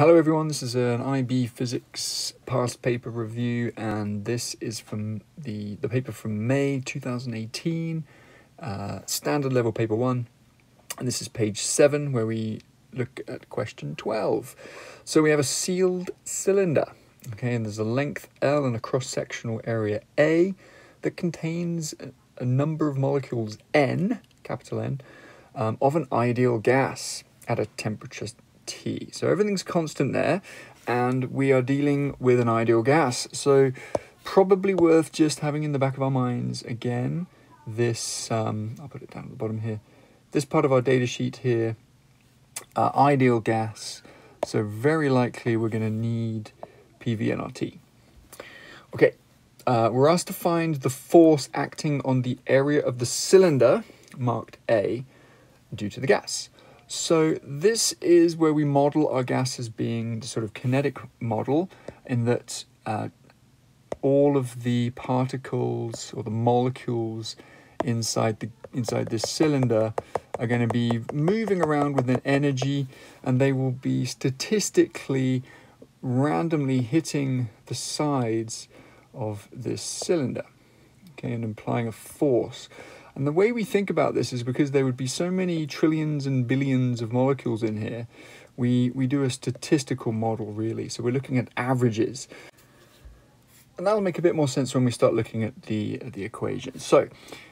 Hello everyone, this is an IB Physics past paper review and this is from the, the paper from May 2018, uh, standard level paper 1 and this is page 7 where we look at question 12. So we have a sealed cylinder, okay, and there's a length L and a cross-sectional area A that contains a number of molecules N, capital N, um, of an ideal gas at a temperature T. So everything's constant there, and we are dealing with an ideal gas. So probably worth just having in the back of our minds again this, um, I'll put it down at the bottom here, this part of our data sheet here, uh, ideal gas. So very likely we're going to need PVNRT. Okay, uh, we're asked to find the force acting on the area of the cylinder, marked A, due to the gas. So this is where we model our gas as being the sort of kinetic model in that uh, all of the particles or the molecules inside the inside this cylinder are going to be moving around with an energy and they will be statistically randomly hitting the sides of this cylinder okay and implying a force and the way we think about this is because there would be so many trillions and billions of molecules in here, we, we do a statistical model really. So we're looking at averages. And that'll make a bit more sense when we start looking at the, at the equation. So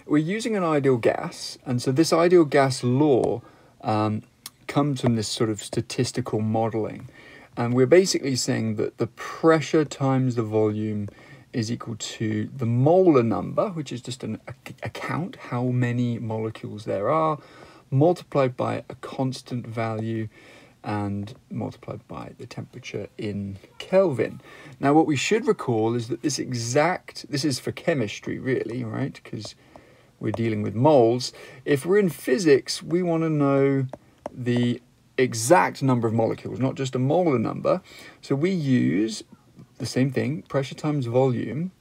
we're using an ideal gas. And so this ideal gas law um, comes from this sort of statistical modeling. And we're basically saying that the pressure times the volume is equal to the molar number, which is just an a count, how many molecules there are, multiplied by a constant value and multiplied by the temperature in Kelvin. Now what we should recall is that this exact, this is for chemistry really, right? Because we're dealing with moles. If we're in physics, we want to know the exact number of molecules, not just a molar number. So we use the same thing, pressure times volume.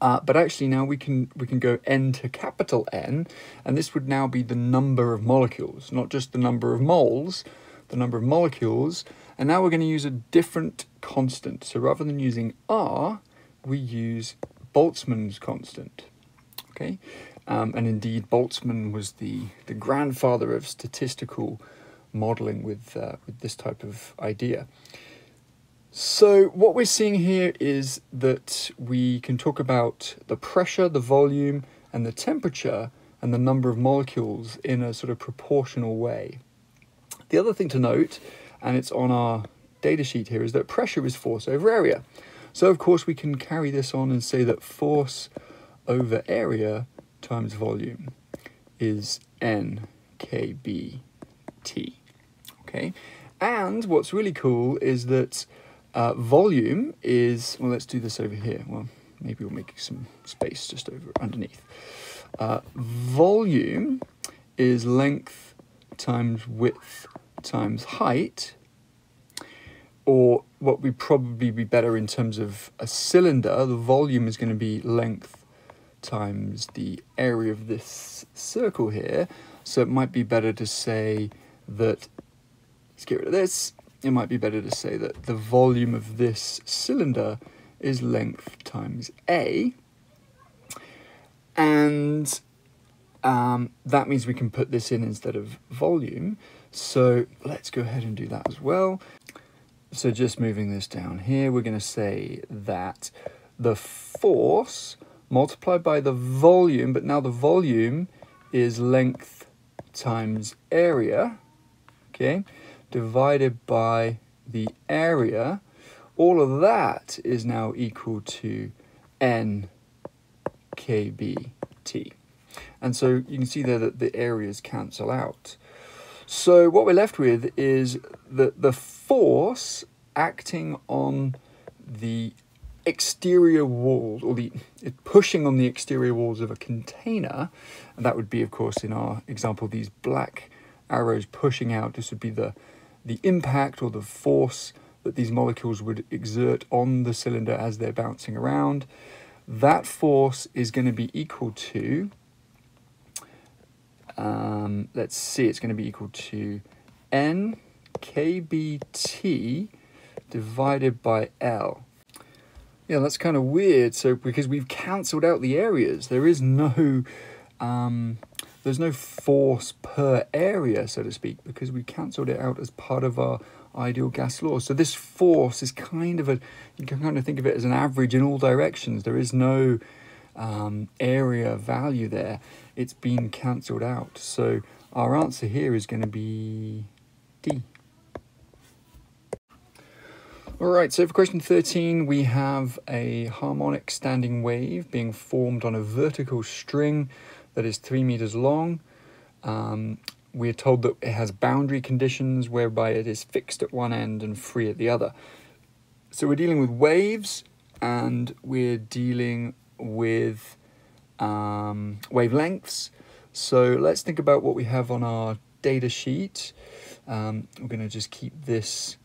Uh, but actually now we can we can go n to capital N, and this would now be the number of molecules, not just the number of moles, the number of molecules. And now we're going to use a different constant. So rather than using R, we use Boltzmann's constant. Okay, um, and indeed Boltzmann was the the grandfather of statistical modeling with uh, with this type of idea. So what we're seeing here is that we can talk about the pressure, the volume, and the temperature, and the number of molecules in a sort of proportional way. The other thing to note, and it's on our data sheet here, is that pressure is force over area. So of course we can carry this on and say that force over area times volume is NKBT. Okay, and what's really cool is that uh, volume is, well, let's do this over here. Well, maybe we'll make some space just over underneath. Uh, volume is length times width times height, or what would probably be better in terms of a cylinder, the volume is going to be length times the area of this circle here. So it might be better to say that, let's get rid of this, it might be better to say that the volume of this cylinder is length times A. And um, that means we can put this in instead of volume. So let's go ahead and do that as well. So just moving this down here, we're going to say that the force multiplied by the volume, but now the volume is length times area, okay? Divided by the area, all of that is now equal to n kbt. And so you can see there that the areas cancel out. So what we're left with is that the force acting on the exterior walls, or the pushing on the exterior walls of a container, and that would be, of course, in our example, these black arrows pushing out. This would be the the impact or the force that these molecules would exert on the cylinder as they're bouncing around, that force is going to be equal to, um, let's see, it's going to be equal to n kbt divided by L. Yeah, that's kind of weird. So because we've cancelled out the areas, there is no um, there's no force per area, so to speak, because we cancelled it out as part of our ideal gas law. So this force is kind of a you can kind of think of it as an average in all directions. There is no um, area value there. It's been cancelled out. So our answer here is going to be D. All right, so for question 13, we have a harmonic standing wave being formed on a vertical string that is three meters long. Um, we're told that it has boundary conditions whereby it is fixed at one end and free at the other. So we're dealing with waves and we're dealing with um, wavelengths. So let's think about what we have on our data sheet. Um, we're going to just keep this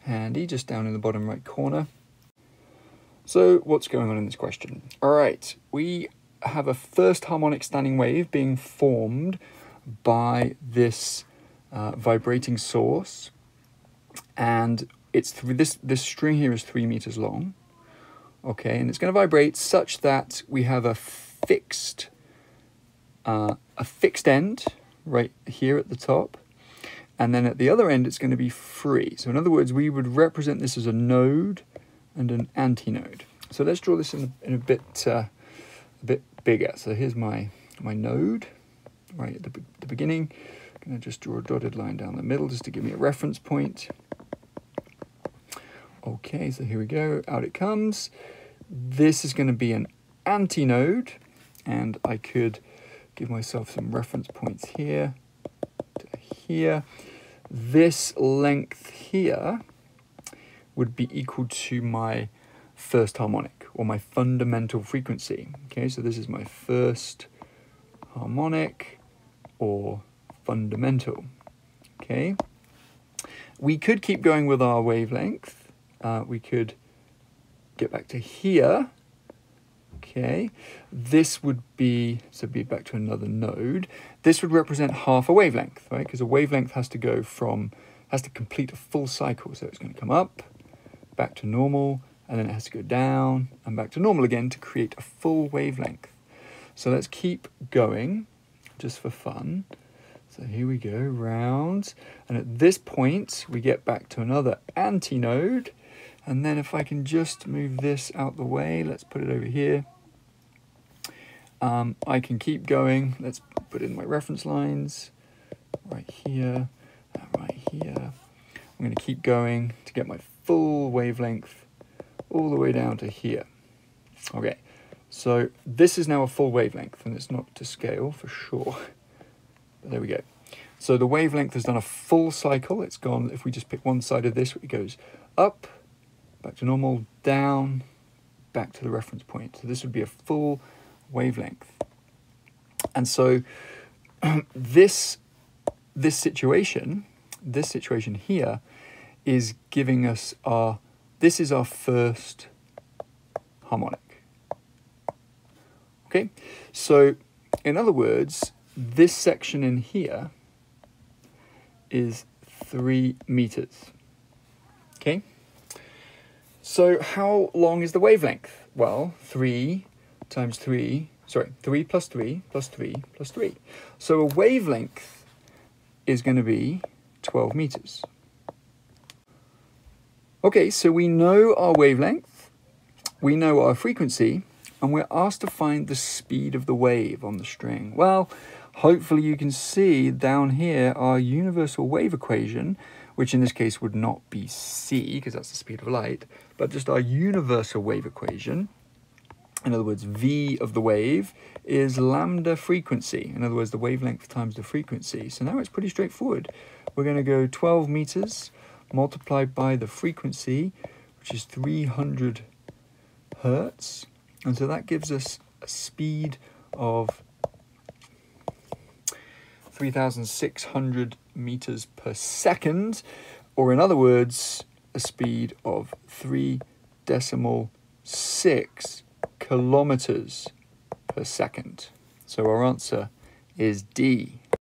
handy, just down in the bottom right corner. So what's going on in this question? All right, we have a first harmonic standing wave being formed by this uh, vibrating source and it's th this this string here is three meters long okay and it's going to vibrate such that we have a fixed uh, a fixed end right here at the top and then at the other end, it's going to be free. So in other words, we would represent this as a node and an antinode. So let's draw this in in a bit uh, a bit bigger. So here's my my node right at the, the beginning. I'm going to just draw a dotted line down the middle just to give me a reference point. Okay, so here we go. Out it comes. This is going to be an antinode, and I could give myself some reference points here to here this length here would be equal to my first harmonic or my fundamental frequency. Okay, so this is my first harmonic or fundamental. Okay, we could keep going with our wavelength. Uh, we could get back to here Okay, this would be, so be back to another node. This would represent half a wavelength, right? Because a wavelength has to go from, has to complete a full cycle. So it's going to come up, back to normal, and then it has to go down and back to normal again to create a full wavelength. So let's keep going just for fun. So here we go, round. And at this point, we get back to another antinode. And then if I can just move this out the way, let's put it over here. Um, I can keep going. Let's put in my reference lines right here, right here. I'm going to keep going to get my full wavelength all the way down to here. Okay, so this is now a full wavelength and it's not to scale for sure. But there we go. So the wavelength has done a full cycle. It's gone, if we just pick one side of this, it goes up, back to normal, down, back to the reference point. So this would be a full wavelength. And so this this situation, this situation here is giving us our this is our first harmonic. Okay? So in other words, this section in here is 3 meters. Okay? So how long is the wavelength? Well, 3 times 3, sorry, 3 plus 3 plus 3 plus 3. So a wavelength is going to be 12 meters. Okay, so we know our wavelength, we know our frequency, and we're asked to find the speed of the wave on the string. Well, hopefully you can see down here our universal wave equation, which in this case would not be c, because that's the speed of light, but just our universal wave equation in other words, v of the wave is lambda frequency. In other words, the wavelength times the frequency. So now it's pretty straightforward. We're going to go 12 meters multiplied by the frequency, which is 300 hertz. And so that gives us a speed of 3,600 meters per second, or in other words, a speed of 3 decimal 6 kilometers per second. So our answer is D.